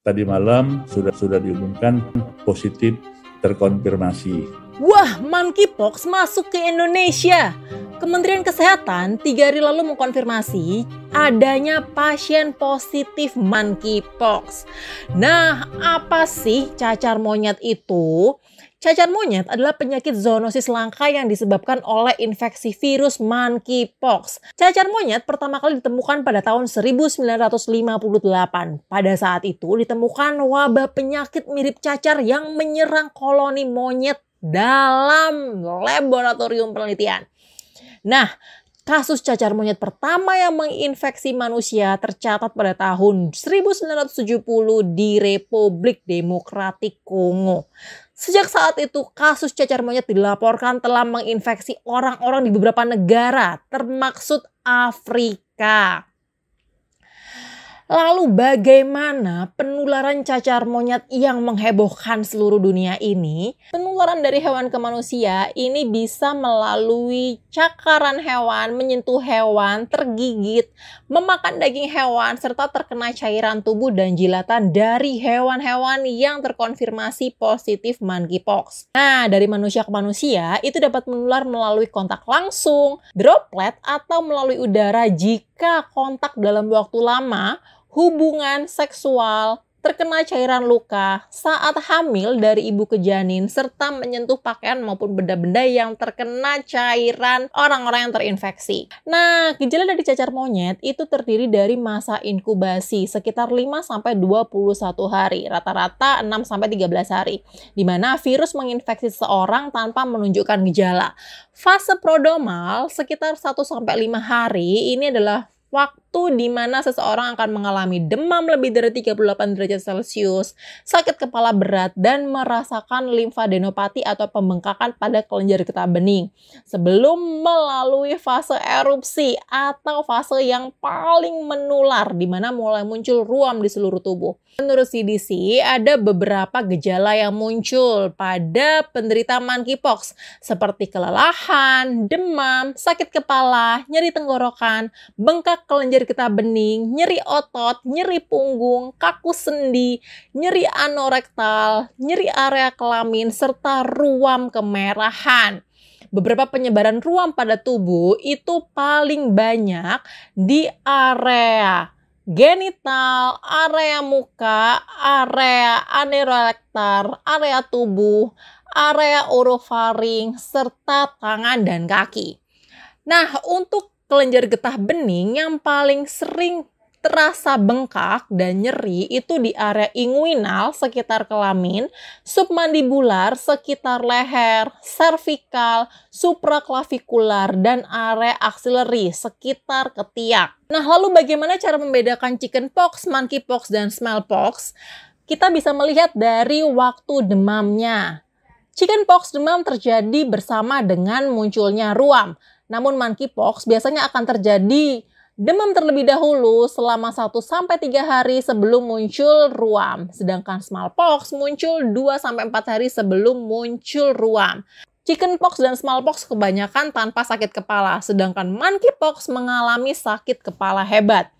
Tadi malam sudah sudah diumumkan positif terkonfirmasi. Wah, monkeypox masuk ke Indonesia. Kementerian Kesehatan tiga hari lalu mengkonfirmasi adanya pasien positif monkeypox. Nah, apa sih cacar monyet itu? Cacar monyet adalah penyakit zoonosis langka yang disebabkan oleh infeksi virus monkeypox. Cacar monyet pertama kali ditemukan pada tahun 1958. Pada saat itu ditemukan wabah penyakit mirip cacar yang menyerang koloni monyet dalam laboratorium penelitian. Nah, Kasus cacar monyet pertama yang menginfeksi manusia tercatat pada tahun 1970 di Republik Demokratik Kongo. Sejak saat itu, kasus cacar monyet dilaporkan telah menginfeksi orang-orang di beberapa negara, termaksud Afrika. Lalu bagaimana penularan cacar monyet yang menghebohkan seluruh dunia ini? Penularan dari hewan ke manusia ini bisa melalui cakaran hewan, menyentuh hewan, tergigit, memakan daging hewan, serta terkena cairan tubuh dan jilatan dari hewan-hewan yang terkonfirmasi positif monkeypox. Nah, dari manusia ke manusia itu dapat menular melalui kontak langsung, droplet, atau melalui udara jika kontak dalam waktu lama hubungan seksual, terkena cairan luka saat hamil dari ibu ke janin serta menyentuh pakaian maupun benda-benda yang terkena cairan orang-orang yang terinfeksi. Nah, gejala dari cacar monyet itu terdiri dari masa inkubasi sekitar 5 sampai 21 hari, rata-rata 6 sampai 13 hari, di mana virus menginfeksi seseorang tanpa menunjukkan gejala. Fase prodomal sekitar 1 sampai 5 hari ini adalah waktu di mana seseorang akan mengalami demam lebih dari 38 derajat Celcius, sakit kepala berat, dan merasakan limfadenopati atau pembengkakan pada kelenjar getah bening sebelum melalui fase erupsi atau fase yang paling menular di mana mulai muncul ruam di seluruh tubuh. Menurut CDC, ada beberapa gejala yang muncul pada penderita monkeypox seperti kelelahan, demam, sakit kepala, nyeri tenggorokan, bengkak kelenjar getah bening, nyeri otot, nyeri punggung, kaku sendi, nyeri anorektal, nyeri area kelamin, serta ruam kemerahan beberapa penyebaran ruam pada tubuh itu paling banyak di area genital, area muka, area anerorektar, area tubuh, area orofaring, serta tangan dan kaki. Nah, untuk kelenjar getah bening yang paling sering terasa bengkak dan nyeri itu di area inguinal sekitar kelamin, submandibular sekitar leher, cervical, supraklavikular, dan area axillary sekitar ketiak. Nah, lalu bagaimana cara membedakan chickenpox, monkeypox, dan smallpox? Kita bisa melihat dari waktu demamnya. Chickenpox demam terjadi bersama dengan munculnya ruam. Namun monkeypox biasanya akan terjadi demam terlebih dahulu selama 1 sampai 3 hari sebelum muncul ruam. Sedangkan smallpox muncul 2 sampai 4 hari sebelum muncul ruam. Chickenpox dan smallpox kebanyakan tanpa sakit kepala, sedangkan monkeypox mengalami sakit kepala hebat.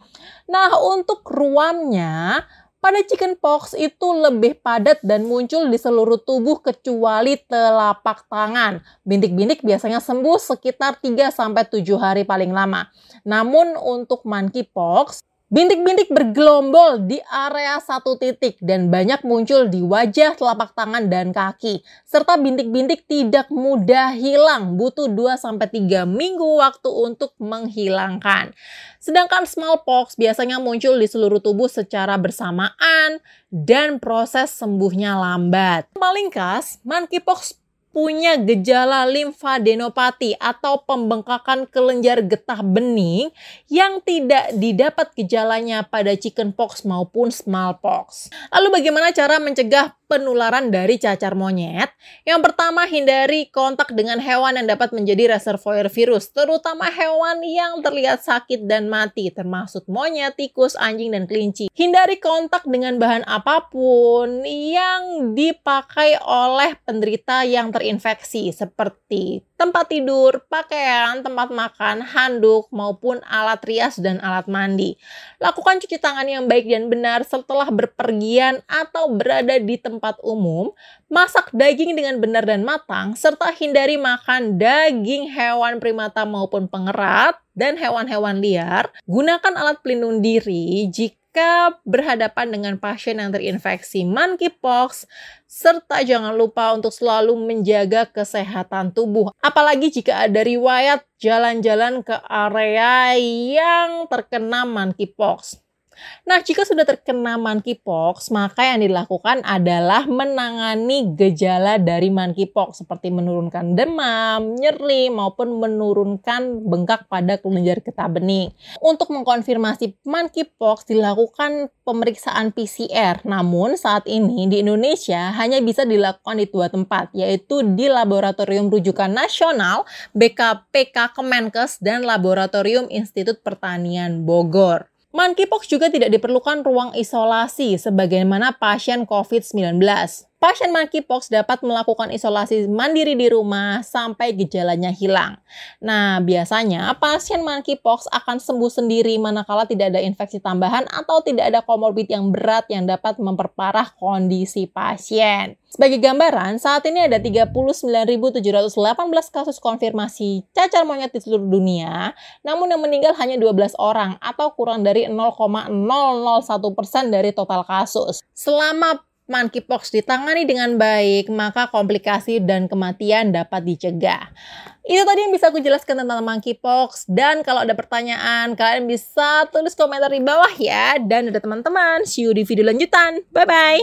Nah, untuk ruamnya, pada chickenpox itu lebih padat dan muncul di seluruh tubuh kecuali telapak tangan. Bintik-bintik biasanya sembuh sekitar 3 sampai 7 hari paling lama. Namun untuk monkeypox Bintik-bintik bergelombol di area satu titik dan banyak muncul di wajah, telapak tangan, dan kaki. Serta bintik-bintik tidak mudah hilang, butuh 2-3 minggu waktu untuk menghilangkan. Sedangkan smallpox biasanya muncul di seluruh tubuh secara bersamaan dan proses sembuhnya lambat. Paling khas, monkeypox punya gejala limfadenopati atau pembengkakan kelenjar getah bening yang tidak didapat gejalanya pada chickenpox maupun smallpox. Lalu bagaimana cara mencegah penularan dari cacar monyet. Yang pertama, hindari kontak dengan hewan yang dapat menjadi reservoir virus, terutama hewan yang terlihat sakit dan mati, termasuk monyet, tikus, anjing, dan kelinci. Hindari kontak dengan bahan apa pun yang dipakai oleh penderita yang terinfeksi, seperti tempat tidur, pakaian, tempat makan, handuk, maupun alat rias dan alat mandi. Lakukan cuci tangan yang baik dan benar setelah berpergian atau berada di tempat umum. Masak daging dengan benar dan matang, serta hindari makan daging hewan primata maupun pengerat dan hewan-hewan liar. Gunakan alat pelindung diri jika jika berhadapan dengan pasien yang terinfeksi monkeypox, serta jangan lupa untuk selalu menjaga kesehatan tubuh. Apalagi jika ada riwayat jalan-jalan ke area yang terkena monkeypox. Nah, jika sudah terkena monkeypox, maka yang dilakukan adalah menangani gejala dari monkeypox seperti menurunkan demam, nyeri, maupun menurunkan bengkak pada kelenjar getah bening. Untuk mengkonfirmasi monkeypox dilakukan pemeriksaan PCR. Namun saat ini di Indonesia hanya bisa dilakukan di dua tempat, yaitu di Laboratorium Rujukan Nasional BKPK Kemenkes dan Laboratorium Institut Pertanian Bogor. Monkeypox juga tidak diperlukan ruang isolasi sebagaimana pasien COVID-19. Pasien monkeypox dapat melakukan isolasi mandiri di rumah sampai gejalanya hilang. Nah, biasanya pasien monkeypox akan sembuh sendiri manakala tidak ada infeksi tambahan atau tidak ada komorbid yang berat yang dapat memperparah kondisi pasien. Sebagai gambaran, saat ini ada 39.718 kasus konfirmasi cacar monyet di seluruh dunia, namun yang meninggal hanya 12 orang atau kurang dari 0,001% dari total kasus. Selama monkeypox ditangani dengan baik, maka komplikasi dan kematian dapat dicegah. Itu tadi yang bisa aku jelaskan tentang monkeypox. Dan kalau ada pertanyaan, kalian bisa tulis komentar di bawah ya. Dan ada teman-teman, see you di video lanjutan. Bye-bye!